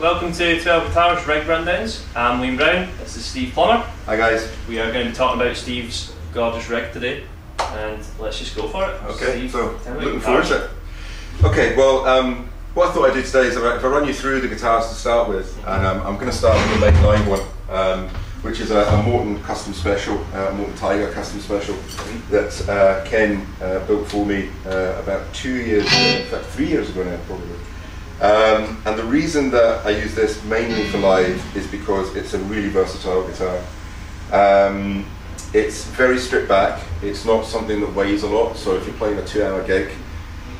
welcome to 12 Guitars Rig Rundowns. I'm Liam Brown, this is Steve Plummer. Hi guys. We are going to be talking about Steve's gorgeous rig today, and let's just go for it. Okay, Steve, so looking forward to it. Okay, well, um, what I thought I'd do today is if I if I run you through the guitars to start with, and um, I'm going to start with the late line one, um, which is a, a Morton custom special, uh, Morton Tiger custom special that uh, Ken uh, built for me uh, about two years, in fact three years ago now probably. Um, and the reason that I use this mainly for live is because it's a really versatile guitar. Um, it's very stripped back. It's not something that weighs a lot. So if you're playing a two-hour gig,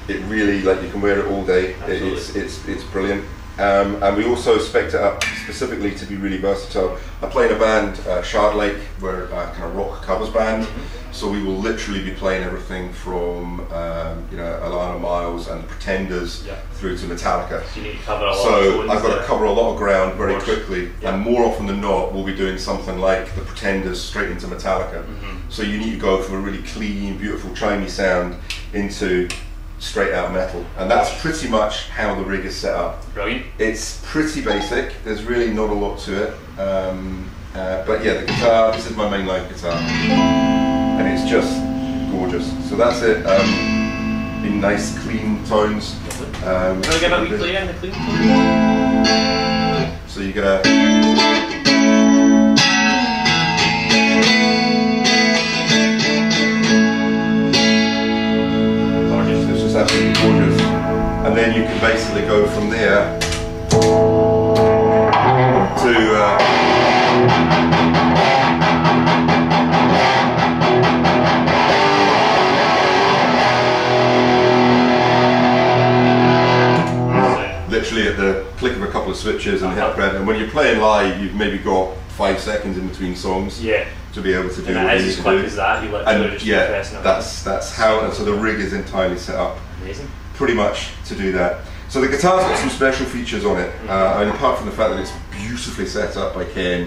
it really like you can wear it all day. It- it's it's it's brilliant. Um, and we also spec'd it up specifically to be really versatile. I play in a band, uh, Shardlake, we're a kind of rock covers band. So we will literally be playing everything from um, you know Alannah Myles and the Pretenders Yeah. through to Metallica. So you need to cover a lot of So tones I've got to cover a lot of ground very course. quickly, Yeah. and more often than not, we'll be doing something like the Pretenders straight into Metallica. Mm-hmm. So you need to go from a really clean, beautiful, chimey sound into straight out metal, and that's pretty much how the rig is set up. Brilliant. It's pretty basic. There's really not a lot to it, um, uh, but yeah, the guitar. This is my main line guitar, and it's just gorgeous. So that's it. Um, in nice, clean tones. Um, Can we give it a wee play in the clean tone? So you get a. gorgeous. And then you can basically go from there to. Uh, literally at the click of a couple of switches and hit Uh-huh. And when you're playing live, you've maybe got five seconds in between songs Yeah. to be able to do And what as quick as that, you literally And just yeah, that's that's how. And so the rig is entirely set up Amazing. pretty much to do that. So the guitar's got some special features on it. Uh, and apart from the fact that it's beautifully set up by Ken,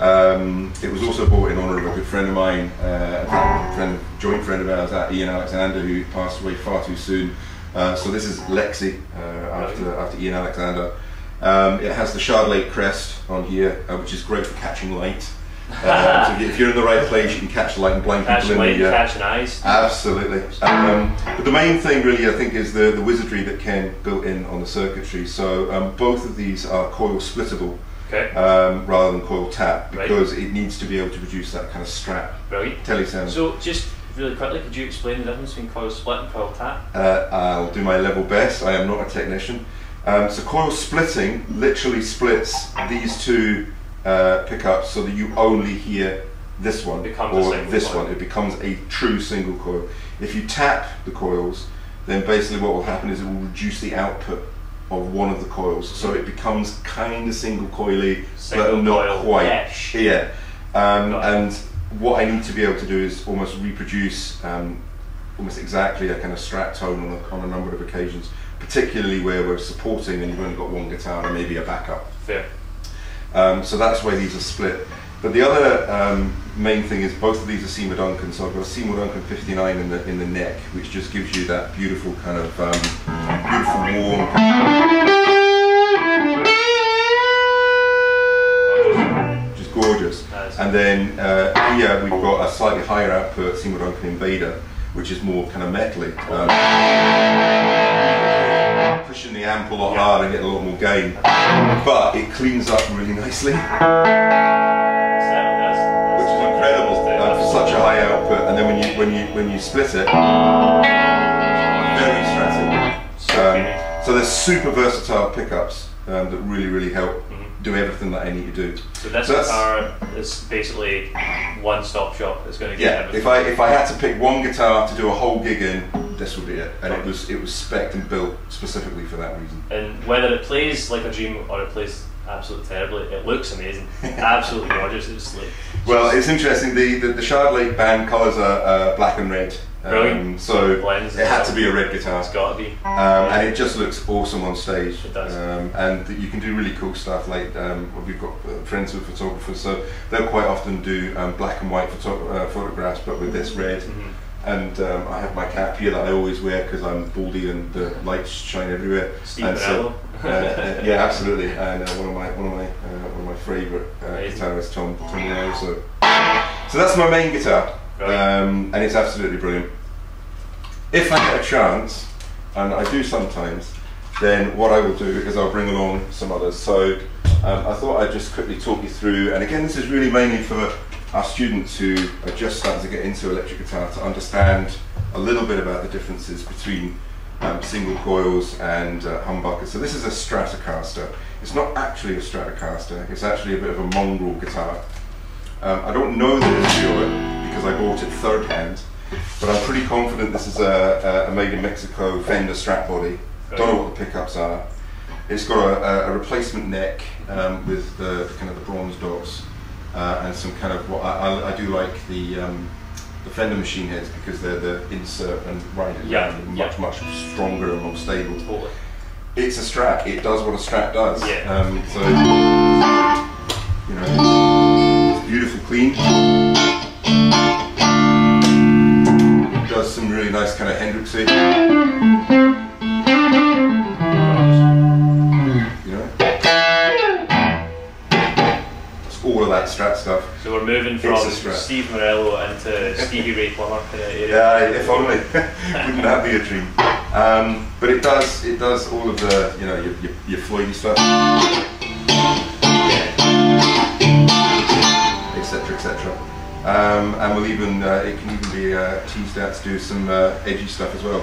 um, it was also bought in honour of a good friend of mine, uh, a friend, joint friend of ours, uh, Ian Alexander, who passed away far too soon. Uh, so this is Lexi uh, after after Ian Alexander. Um, it has the Shardlake crest on here, uh, which is great for catching light. Uh, so if you're in the right place, you can catch the light and blind Catching people in light, the. uh, catching eyes. Absolutely. Um, but the main thing, really, I think, is the, the wizardry that Ken built in on the circuitry. So um, both of these are coil splittable Okay. um, rather than coil tap Right. because it needs to be able to produce that kind of strat Brilliant. telly sound. So just really quickly, could you explain the difference between coil split and coil tap? Uh, I'll do my level best. I am not a technician. Um, so coil splitting literally splits these two uh, pickups so that you only hear this one or this coil. one. It becomes a true single coil. If you tap the coils, then basically what will happen is it will reduce the output of one of the coils, so it becomes kind of single coily, Single but not quite. mesh. Yeah. Um, and what I need to be able to do is almost reproduce um, almost exactly a kind of strat tone on a, on a number of occasions, particularly where we're supporting and you've only got one guitar and maybe a backup. Fair. Um, so that's why these are split. But the other um, main thing is both of these are Seymour Duncan. So I've got a Seymour Duncan 59 in the in the neck, which just gives you that beautiful kind of um, beautiful warm, which is gorgeous. And then uh, here we've got a slightly higher output Seymour Duncan Invader, which is more kind of metally. Um, pushing the amp a lot Yeah. harder and getting a lot more gain. But it cleans up really nicely, which is incredible for such a high output. And then when you when you when you split it, very stratty. Um, so there's super versatile pickups um, that really really help do everything that I need to do. So this So that's- guitar is basically one-stop shop. It's going to get Yeah, everything. if I if I had to pick one guitar to do a whole gig in, this would be it. And it was it was spec'd and built specifically for that reason. And whether it plays like a dream or it plays absolutely terribly, it looks amazing. absolutely gorgeous. It's like Well, it's interesting. The the, the Shardlake band colours are uh, black and red. Um, Brilliant. so Blends it had to be a red guitar. it's got to be. Um, and it just looks awesome on stage. It does. Um, and you can do really cool stuff. Like um, we've got uh, friends who are photographers, so they'll quite often do um, black and white photo- uh, photographs, but with this red. Mm-hmm. And um, I have my cap here that I always wear because I'm baldy and the lights shine everywhere. Steve and Morello. uh, uh, yeah, absolutely. And uh, one of my one of my uh, one of my favourite uh, guitarists, Tom Tom. So, so that's my main guitar, um, and it's absolutely brilliant. If I get a chance, and I do sometimes, then what I will do is I'll bring along some others. So um, I thought I'd just quickly talk you through, and again, this is really mainly for our students who are just starting to get into electric guitar to understand a little bit about the differences between um, single coils and uh, humbuckers. So this is a Stratocaster. It's not actually a Stratocaster, it's actually a bit of a mongrel guitar. Um, I don't know the history of it because I bought it third hand, but I'm pretty confident this is a, a, a made in Mexico Fender Strat body. Don't know what the pickups are. It's got a, a, a replacement neck um, with the, the kind of the bronze dots uh, and some kind of what I, I, I do like the um, the Fender machine heads because they're the insert and ride it Yeah, and yeah. much much stronger and more stable. Totally. It's a Strat. It does what a Strat does. Yeah. Um, so you know, it's beautiful, clean. It does some really nice kind of Hendrixy. Strat stuff. So we're moving from. Steve Morello into Stevie Ray Plummer kind of area. Yeah, if only. Wouldn't that be a dream? Um, but it does. It does all of the, you know, your, your, your Floydy stuff, etc., etc. Um, and we'll even, uh, it can even be uh, teased out to do some uh, edgy stuff as well.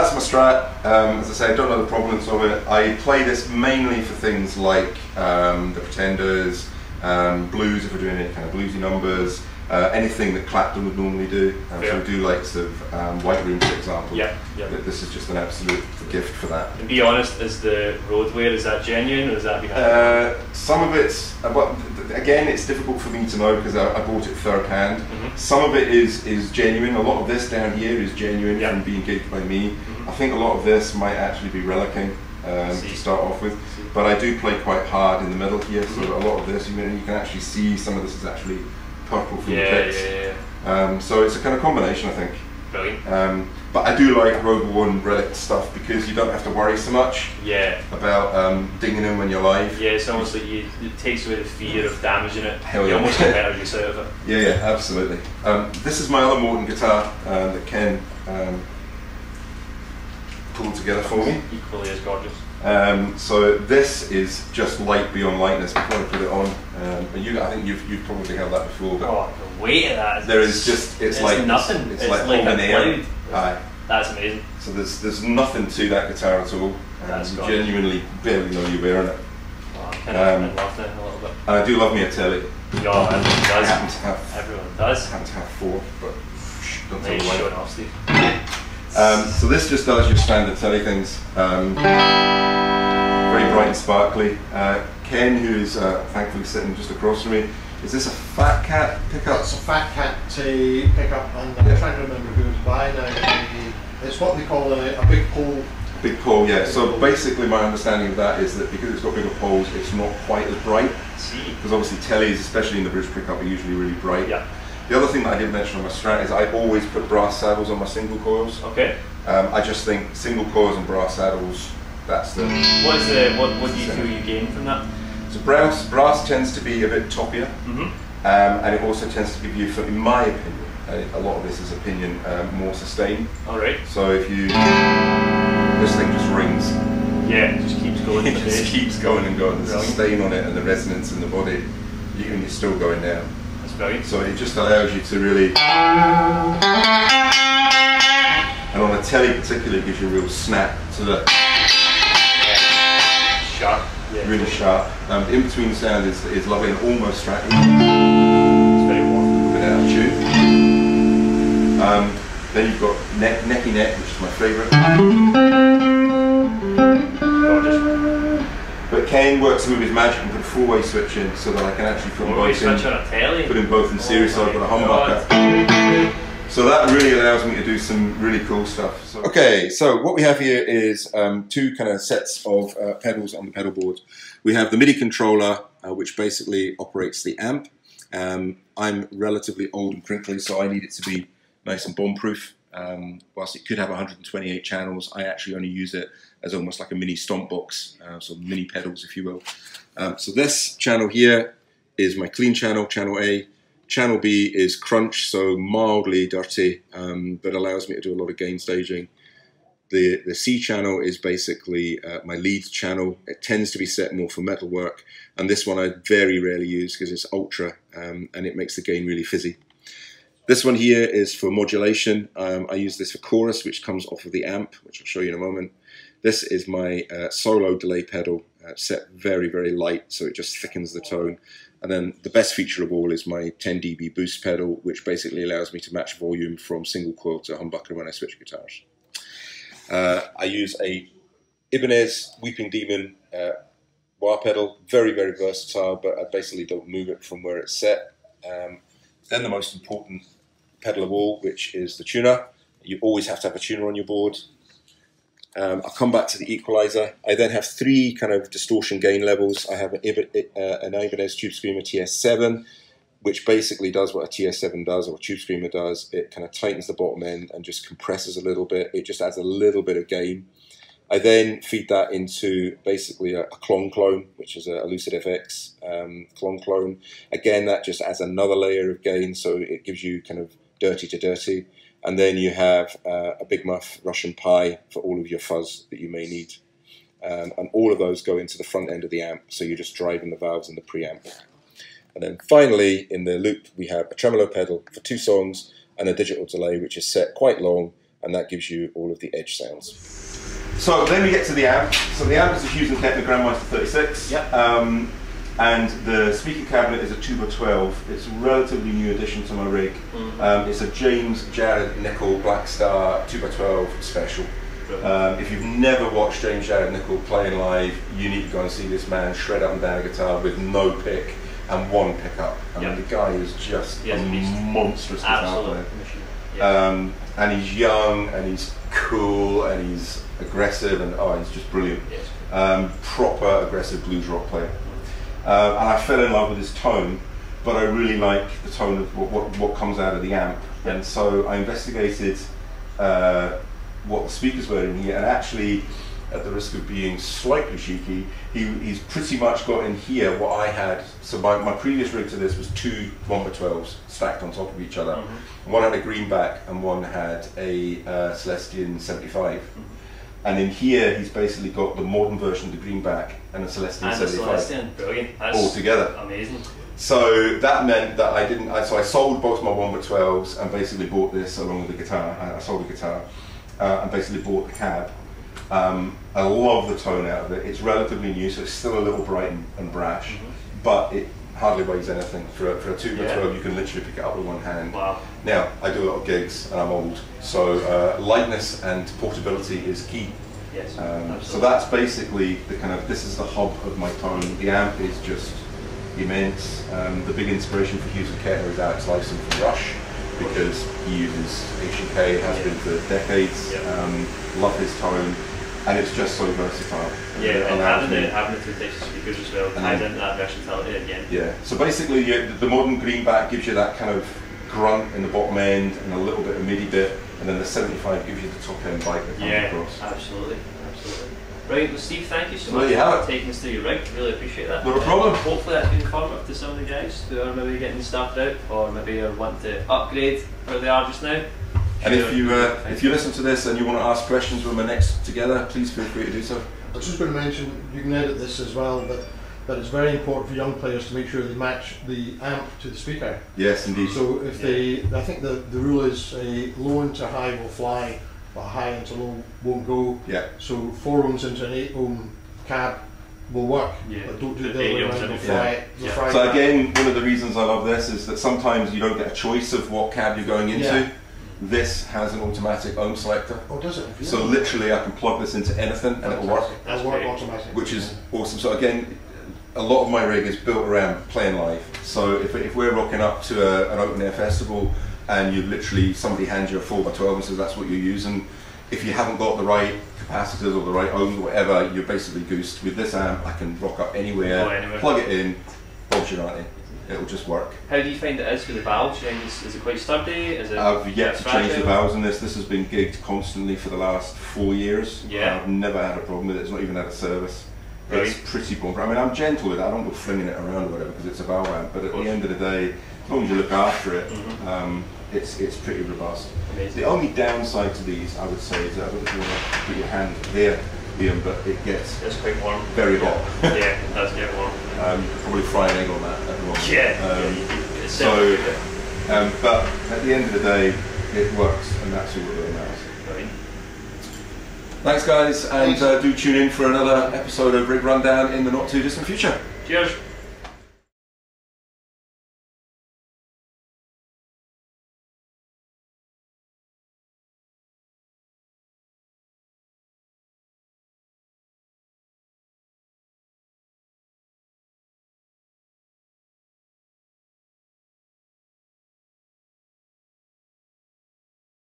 That's my Strat. Um, as I say, I don't know the provenance of it. I play this mainly for things like um, the Pretenders, um, blues if we're doing any kind of bluesy numbers, uh, anything that Clapton would normally do. Um, Yeah. So we do likes of um, White Room, for example. Yeah, yeah. This is just an absolute gift for that. And be honest, is the roadwear is that genuine or is that behind? Uh, some of it's, uh, well, again, it's difficult for me to know because I, I bought it third hand. Mhm. Some of it is is genuine. A lot of this down here is genuine Yeah. from being gigged by me. Mhm. I think a lot of this might actually be relicking um, to start off with. But I do play quite hard in the middle here, so Mhm. a lot of this, you, know, you can actually see some of this is actually purple from yeah, the yeah, yeah, yeah. Um, so it's a kind of combination, I think. Brilliant. Um, but I do like Road Worn relic stuff because you don't have to worry so much Yeah. about um, dinging in when you're live. Yeah, it's almost like you, it takes away the fear of damaging it. Hell yeah. you almost get better use out of it. Yeah, yeah, absolutely. Um, this is my other Morton guitar uh, that Ken um, pulled together for me. Equally as gorgeous. Um, so this is just light beyond lightness. Before I put it on, um, and you, I think you've, you've probably held that before, but Oh, the weight of that. Is, there is just it's, like nothing. It's, It's, like, like, holding a air. cloud. Aye. That's amazing. So there's there's nothing to that guitar at all. Um, That's you genuinely barely know you're wearing it. Oh, I'm kind of Um, in love now a little bit. And I do love me a telly. Yeah, everyone I does. have Everyone I does. happen to have four, but shh, don't tell Nice the wife. showing off, Steve. Um, so this just does your standard telly things. Um, very bright and sparkly. Uh, Ken, who's uh, thankfully sitting just across from me, is this a Fat Cat pickup? It's a Fat Cat uh, pickup, and I'm Yeah. trying to remember who it's by now. Uh, It's what they call a, a big pole. Big pole, yeah. So basically, my understanding of that is that because it's got bigger poles, it's not quite as bright. See. Because obviously, tellies, especially in the British pickup, are usually really bright. Yeah. The other thing that I didn't mention on my Strat is I always put brass saddles on my single coils. Okay. Um, I just think single coils and brass saddles, that's the. What is the what? What do you feel you gain from that? So brass, brass tends to be a bit toppier. Mm-hmm. Um, and it also tends to give you, for, in my opinion, a lot of this is opinion, um, more sustain. All right. So if you, this thing just rings, Yeah, it just keeps going. it just keeps going and going. The sustain on it and the resonance in the body, you, and you're still going down. So it just allows you to really, and on a telly particularly, it gives you a real snap to the Sharp. Yeah. really sharp. Um, in-between sound is, is lovely and almost stratty. It's very warm. bit out of tune. Um, then you've got neck, necky neck, which is my favourite. Gorgeous. But Kane works with his magic and put a four-way switch in so that I can actually put them Four-way both in. switch on a telly. Put them both in series, so I've got a humbucker. So that really allows me to do some really cool stuff. So, okay, so what we have here is um, two kind of sets of uh, pedals on the pedal board. We have the MIDI controller, uh, which basically operates the amp. Um, I'm relatively old and crinkly, so I need it to be nice and bomb-proof. Um, whilst it could have 128 channels, I actually only use it as almost like a mini stomp box, uh, so mini pedals, if you will. Um, so this channel here is my clean channel, channel A. Channel B is crunch, so mildly dirty, um, but allows me to do a lot of gain staging. The, the C channel is basically uh, my lead channel. It tends to be set more for metal work, and this one I very rarely use because it's ultra um, and it makes the gain really fizzy. This one here is for modulation. Um, I use this for chorus, which comes off of the amp, which I'll show you in a moment. This is my uh, solo delay pedal, uh, set very, very light, so it just thickens the tone. And then the best feature of all is my 10 dB boost pedal, which basically allows me to match volume from single coil to humbucker when I switch guitars. Uh, I use a Ibanez Weeping Demon uh, wah pedal, very, very versatile, but I basically don't move it from where it's set. Um, then the most important pedal of all, which is the tuner. You always have to have a tuner on your board. Um, I'll come back to the equalizer. I then have three kind of distortion gain levels. I have an, uh, an Ibanez Tube Screamer TS7, which basically does what a TS7 does or a Tube Screamer does. It kind of tightens the bottom end and just compresses a little bit. It just adds a little bit of gain. I then feed that into basically a, a Klon clone, which is a, a Lucid FX um, Klon clone. Again, that just adds another layer of gain, so it gives you kind of dirty to dirty. And then you have uh, a Big Muff Russian Pi for all of your fuzz that you may need. Um, and all of those go into the front end of the amp, so you're just driving the valves in the preamp. And then finally, in the loop, we have a tremolo pedal for two songs and a digital delay, which is set quite long, and that gives you all of the edge sounds. So then we get to the amp. So the amp is a Hughes and Kettner Grandmaster 36. Yep. Um, and the speaker cabinet is a Tuba 12. It's a relatively new addition to my rig. Mm. Um, it's a James Jared Nickel Blackstar Tuba 12 special. Um, if you've never watched James Jared Nickel playing live, you need to go and see this man shred up and down a guitar with no pick and one pickup. I mean, the guy is just a monstrous guitar player. Yeah. Um, and he's young and he's cool and he's aggressive and oh, he's just brilliant. yes. Um, proper aggressive blues rock player. Uh, and I fell in love with his tone, but I really like the tone of what, what, what comes out of the amp. And so I investigated uh, what the speakers were in here, and actually, at the risk of being slightly cheeky, he, he's pretty much got in here what I had. So my, my previous rig to this was two 1x12s stacked on top of each other. One had a greenback and one had a uh, Celestion 75. And in here, he's basically got the modern version of the greenback and a Celestion And the 75 Celestion, brilliant. That's all together. Amazing. So that meant that I didn't. I, so I sold both my one by twelves and basically bought this along with the guitar. I, I sold the guitar uh, and basically bought the cab. Um, I love the tone out of it. It's relatively new, so it's still a little bright and, and brash, but it hardly weighs anything. For a, for a two by Yeah. twelve, you can literally pick it up with one hand. Wow. Now I do a lot of gigs and I'm old, so uh, lightness and portability is key. Yes. Um, so that's basically the kind of this is the hub of my tone. The amp is just immense. Um, the big inspiration for Hughes and Kettner is Alex Lifeson from Rush because he uses H&K, has been for decades. Yeah. Um, love his tone, and it's just so versatile. Yeah, and having the, having the two types of speakers as well ties into that versatility again. yeah. So basically, you, the modern greenback gives you that kind of grunt in the bottom end and a little bit of MIDI bit, and then the 75 gives you the top end bike that comes Yeah, across. absolutely, absolutely. Right, well, Steve, thank you so There much you have for taking us through your rig. Really appreciate that. Not a Uh, problem. hopefully, that's been informative to some of the guys who are maybe getting started out, or maybe are wanting to upgrade where they are just now. And if you uh, if you listen to this and you want to ask questions when we're next together, please feel free to do so. I was just going to mention, you can edit this as well, but that it's very important for young players to make sure they match the amp to the speaker. Yes, indeed. So if they, I think the, the rule is a low into high will fly, but high into low won't go. Yeah. So four ohms into an eight ohm cab will work, Yeah. but don't do The the other way eight ohms around. in They'll it, fly, yeah. they'll Yeah. fry So again, one of the reasons I love this is that sometimes you don't get a choice of what cab you're going into. Yeah. This has an automatic ohm selector. Oh, does it? So literally I can plug this into anything and it'll work, That's It'll work great. automatically. which is awesome. So again, a lot of my rig is built around playing live. So if, if we're rocking up to a, an open air festival, and you literally somebody hands you a four x twelve and says that's what you're using, if you haven't got the right capacitors or the right ohms or whatever, you're basically goosed. With this amp, I can rock up anywhere, anywhere. plug it in, functionality. It'll just work. How do you find it is for the valves? Is, is it quite sturdy? Is it I've yet to change the valves in this. This has been gigged constantly for the last four years. Yeah. I've never had a problem with it. It's not even had a service. Right. It's pretty bumper. I mean, I'm gentle with it. I don't go flinging it around or whatever because it's a valve amp. But at the end of the day, as long as you look after it, Mhm. um, it's it's pretty robust. Amazing. The only downside to these, I would say, is that I don't know if you want to put your hand here, Ian, but it gets It's quite warm. very hot. yeah, it does get warm. Um, probably fry an egg on that at the moment. Yeah, yeah, Um, you- so- um, but at the end of the day, it works, and that's all that really matters. Right. Thanks, guys, and uh, do tune in for another episode of Rig Rundown in the not too distant future. Cheers.